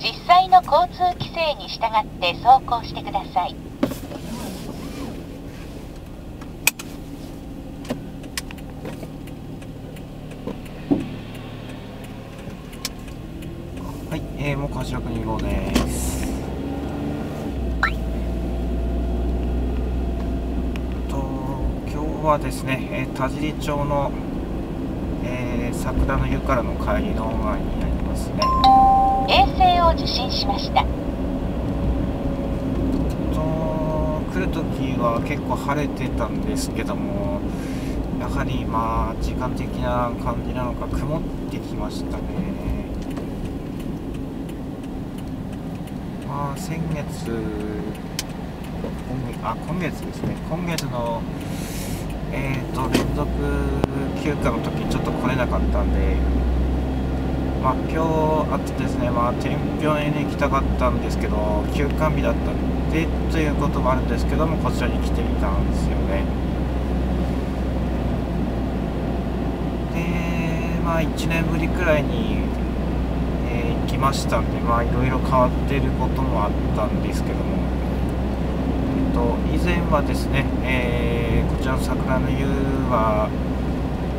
実際の交通規制に従って走行してください。はい、えー、もう8 6 2号です。と今日はですね、えー田尻町の、えー桜の湯からの帰りの前になりますね。衛星を受信しましたと来る時は結構晴れてたんですけども、やはりまあ時間的な感じなのか曇ってきましたね。まあ先月今月あ今月ですね今月のえー、と連続休暇の時ちょっと来れなかったんでまあ今日あとですねまあ天平に行きたかったんですけど休館日だったんでということもあるんですけどもこちらに来てみたんですよね。でまあ1年ぶりくらいにえー行きましたんで、まあ、いろいろ変わっていることもあったんですけども、と、以前はですね、えーこちらの桜の湯は、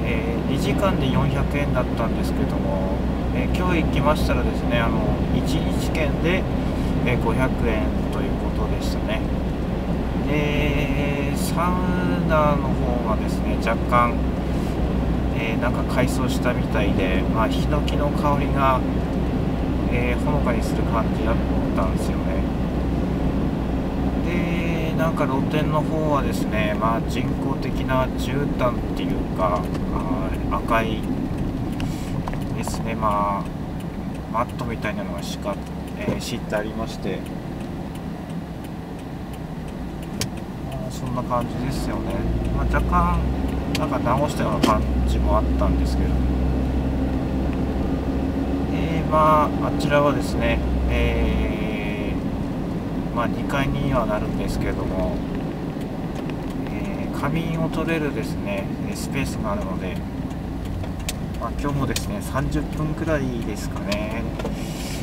えー2時間で400円だったんですけども、えー今日行きましたらですね、あの1日券で、え500円ということでしたね。で、サウナの方はですね、若干、えなんか改装したみたいで、まあ、ヒノキの香りが、えほのかにする感じだったんですよねでなんか露天の方はですね、まあ、人工的な絨毯っていうかあ赤いですねまあマットみたいなのがしか、えー敷いてありまして。まあそんな感じですよね、まあ、若干なんか直したような感じもあったんですけど。えーまああちらはですね、えーまあ、2階にはなるんですけれども、えー仮眠を取れるですねスペースがあるので、まあ、今日もですね30分くらいですかね。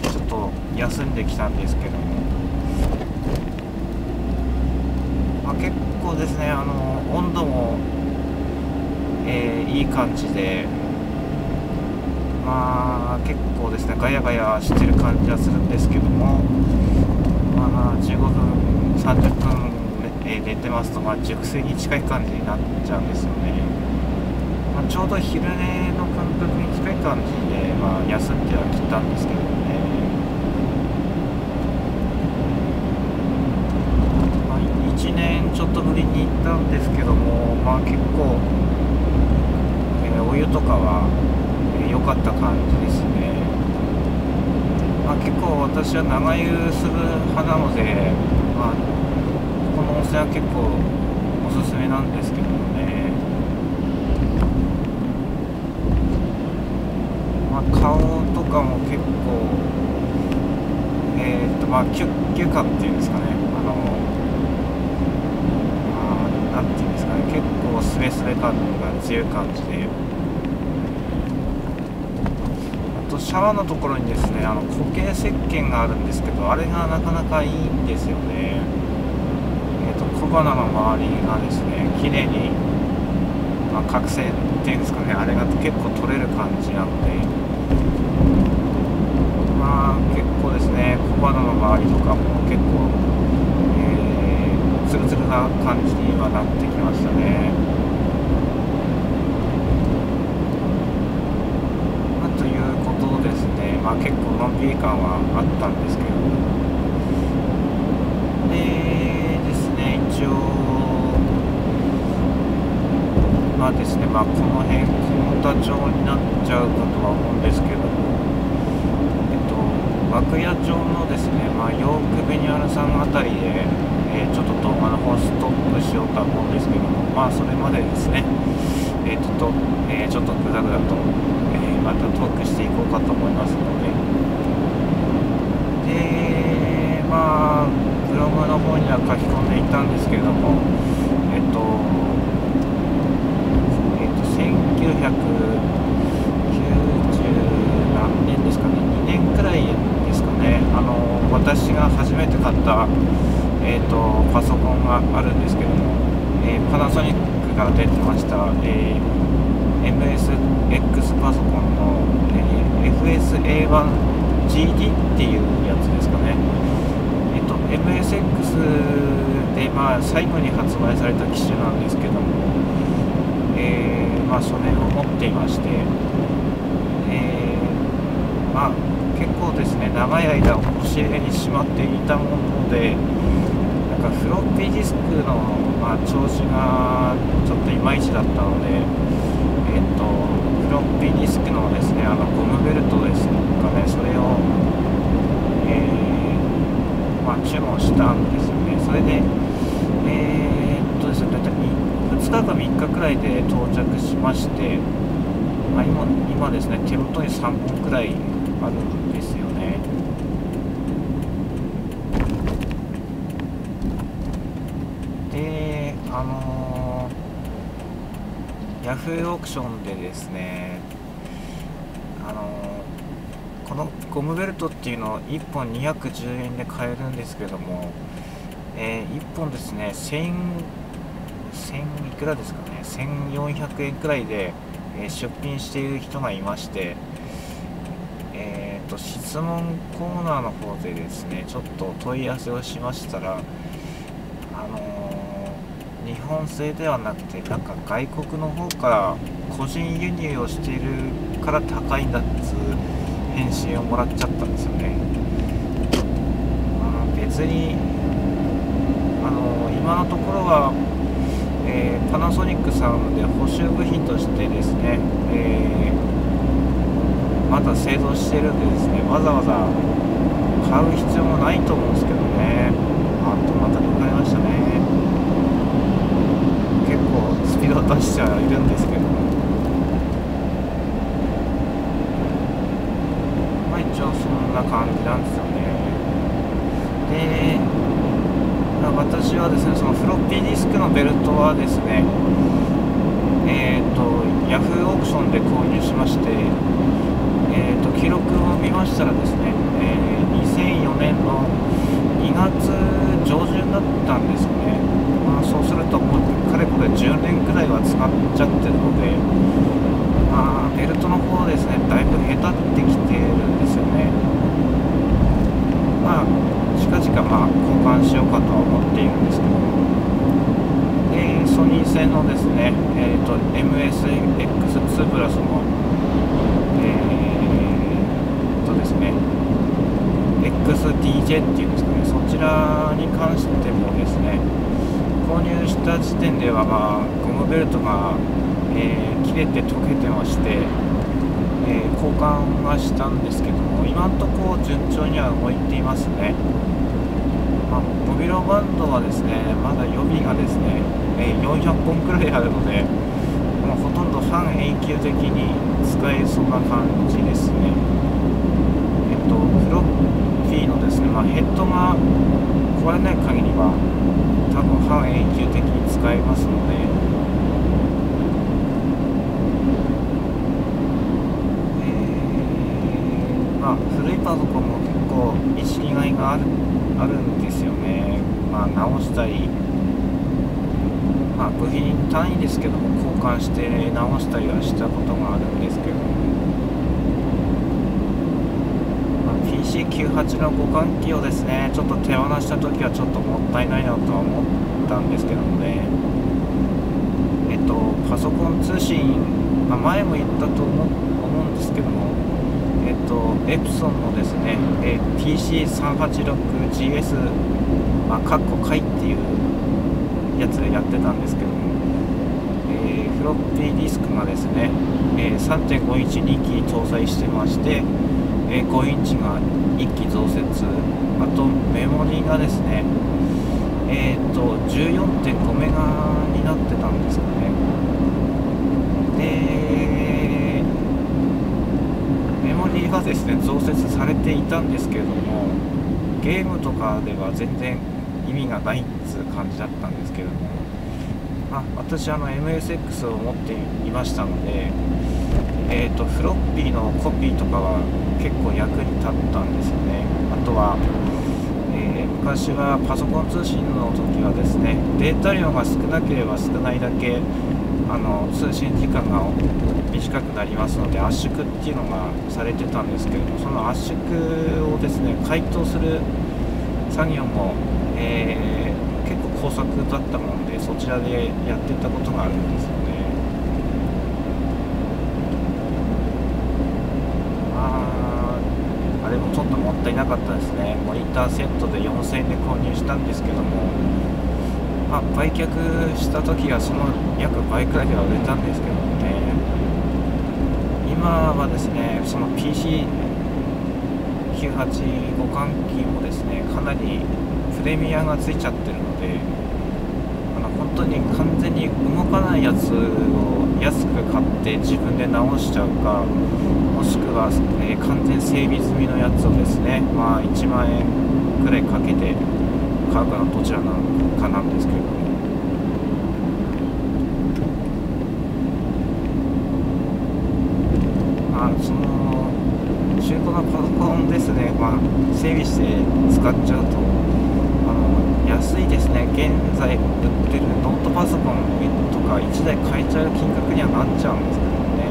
ちょっと休んできたんですけども、まあ、結構ですねあの温度も、えーいい感じでまあ結構ですねガヤガヤしてる感じはするんですけども。まあ15分30分、えー寝てますと、まあ、熟睡に近い感じになっちゃうんですよね、まあ、ちょうど昼寝の感覚に近い感じで、まあ、休んではきたんですけどね、まあ、1年ちょっとぶりに行ったんですけどもまあ結構、えーお湯とかはえーかった感じですね、まあ、結構私は長湯する派なので、まあ、この温泉は結構おすすめなんですけどもね、まあ、顔とかも結構えーっとまあキュッキュ感っていうんですかね。あのまあなんていうんですかね。結構スベスベ感が強い感じであとシャワーのところにですねあの固形石鹸があるんですけどあれがなかなかいいんですよね。えっ、と小鼻の周りがですね綺麗に、まあ、角栓っていうんですかねあれが結構取れる感じなので。まあ結構ですね小鼻の周りとかも結構えー、ツルツルな感じにはなってきましたねまあ、ということですね、まあ、結構のんびり感はあったんですけど。でですね一応まあですねまあこの辺雲田町になっちゃうかとは思うんですけど。えっと涌谷町のですね、まあ、ヨークベニュアルさんあたりで、えー、ちょっと動画の方ストップしようとは思うんですけども。まあそれまでですねえー、と、えー、ちょっとぐだぐだと、え、またトークしていこうかと思いますので。でまあブログの方には書き込んでいたんですけれどもえっ、とえっ、と1990何年ですかね2年くらいですかねあの私が初めて買ったえーと、パソコンがあるんですけども、えー、パナソニックから出てました、えー、MSX パソコンの、えー、GD っていうやつですかね、えーと、MSX で、まあ、最後に発売された機種なんですけども、えー、まあ、それを持っていまして、えまあ、結構ですね長い間押し入れにしまっていたものでなんかフロッピーディスクの、まあ、調子がちょっといまいちだったので、えっ、と、ロッピーディスクのですね、あのゴムベルトですかね、それを、えー、まあ、注文したんですよね。それで、えー、っとですね、大体2日か3日くらいで到着しまして、まあ、今今ですね、手元に3本くらいあるんですよね。あのー、ヤフーオークションでですね、あの、このゴムベルトっていうのを1本210円で買えるんですけども、えー、1本ですね1000 1000いくらですかね1400円くらいで、え出品している人がいましてえーと質問コーナーの方でですねちょっと問い合わせをしましたら日本製ではなくてなんか外国の方から個人輸入をしているから高いんだっつう返信をもらっちゃったんですよね、まあ、別にあの今のところは、えー、パナソニックさんで補修部品としてですね、えー、まだ製造してるんでですねわざわざ買う必要もないと思うんですけどね。あとまた抜かれましたね。スピード出しちゃいるんですけど。まあ一応そんな感じなんですよね。で私はですねそのフロッピーディスクのベルトはですねえっ、ー、とヤフーオークションで購入しましてえっ、ー、と記録を見ましたらですね、えー、2004年の2月上旬だったんですよね、まあ、そうするともうかれこれ10年くらいは使っちゃってるので、まあ、ベルトの方ですね、だいぶ下手ってきてるんですよね。まあ、近々まあ交換しようかとは思っているんですけども。で、ソニー製のですね、えっ、ー、と、MSX2 プラスの、えー、とですね、XDJ っていうんですかね、そちらに関してもですね、購入した時点では、まあ、ゴムベルトが、えー、切れて溶けてまして、えー、交換はしたんですけども今のところ順調には動いていますね、まあ、モビロバンドはですねまだ予備がですね、えー、400本くらいあるのでもうほとんど半永久的に使えそうな感じですね。のですね、まあ、ヘッドが壊れない限りは多分半永久的に使えますので、えー、まあ古いパソコンも結構意識がいがあるあるんですよね。まあ直したり。まあ部品単位ですけども交換して直したりはしたことがあるんですけども。PC98 の互換機をですねちょっと手放した時はちょっともったいないなとは思ったんですけどもね。えっとパソコン通信、まあ、前も言ったと思うんですけどもえっとエプソンのですね、PC386GS まあカッコカイっていうやつでやってたんですけどもえフロッピーディスクがですね、え3.5インチ2機搭載してましてえ5インチが1機増設。あとメモリがですね、えっ、ー、と14.5メガになってたんですかね。でメモリーがですね増設されていたんですけれどもゲームとかでは全然意味がないっつう感じだったんですけれどもあ私あの MSX を持っていましたのでえーと、フロッピーのコピーとかは結構役に立ったんですよね。あとは、えー、昔はパソコン通信の時はですねデータ量が少なければ少ないだけあの通信時間が短くなりますので圧縮っていうのがされてたんですけれどもその圧縮をですね解凍する作業も、えー、結構工作だったもんでそちらでやってたことがあるんですよねあれもちょっともったいなかったですね。モニターセットで4000円で購入したんですけども。まあ、売却した時はその約倍くらいでは売れたんですけどもね。今はですねその PC98 互換機もですねかなりプレミアがついちゃってるのであの本当に完全に動かないやつを安く買って自分で直しちゃうかもしくは、えー、完全整備済みのやつをですねまあ1万円くらいかけて買うかのどちらなのかなんですけれど。もまあその中古のパソコンですねまあ整備して使っちゃうとあの安いですね。現在売ってるノートパソコンか1台買えちゃう金額にはなっちゃうんですけどね。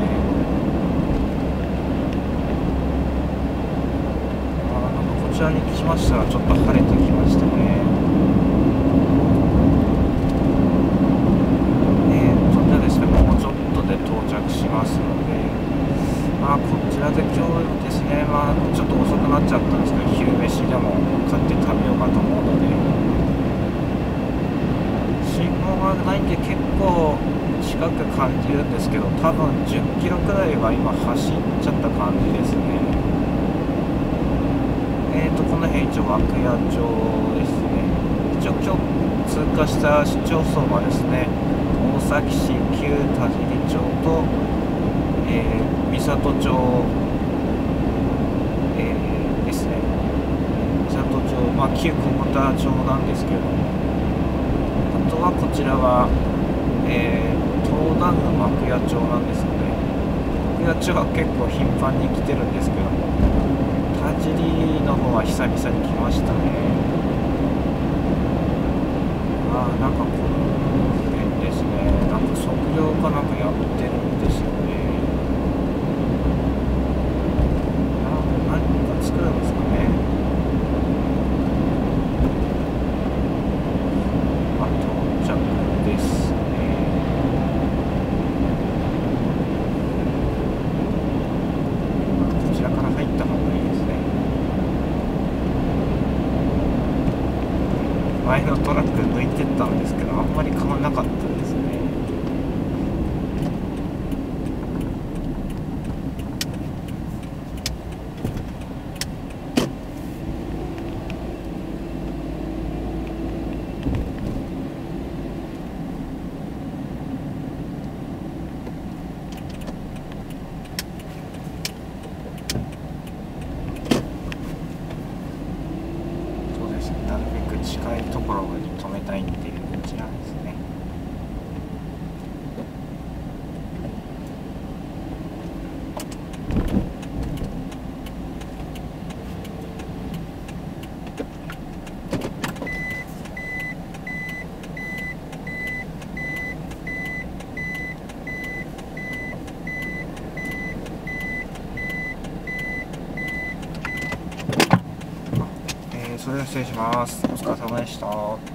あなんかこちらに来ましたらちょっと晴れてきましたね。え、ですねもうちょっとで到着しますので。こちらで今日ですねちょっと遅くなっちゃったんですけど昼飯でも買って食べようかと思って感じるんですけど多分10キロくらいは今走っちゃった感じですね。えーとこの辺一応涌谷町ですね。一応今日通過した市町村はですね大崎市旧田尻町と、えー、三郷町、えー、ですね。三郷町まあ旧小牟田町なんですけども。あとはこちらはえー南の幕屋町なんですよね。幕屋町は結構頻繁に来てるんですけども田尻の方は久々に来ましたね。ああなんかこの辺ですね。なんか測量かなんかやってるんですよねあ何か作るんですかねあ到着です前のトラック抜いてったんですけどあんまり変わんなかったですね近いところに止めたいんでこちらですねそれでは失礼します。お疲れ様でした。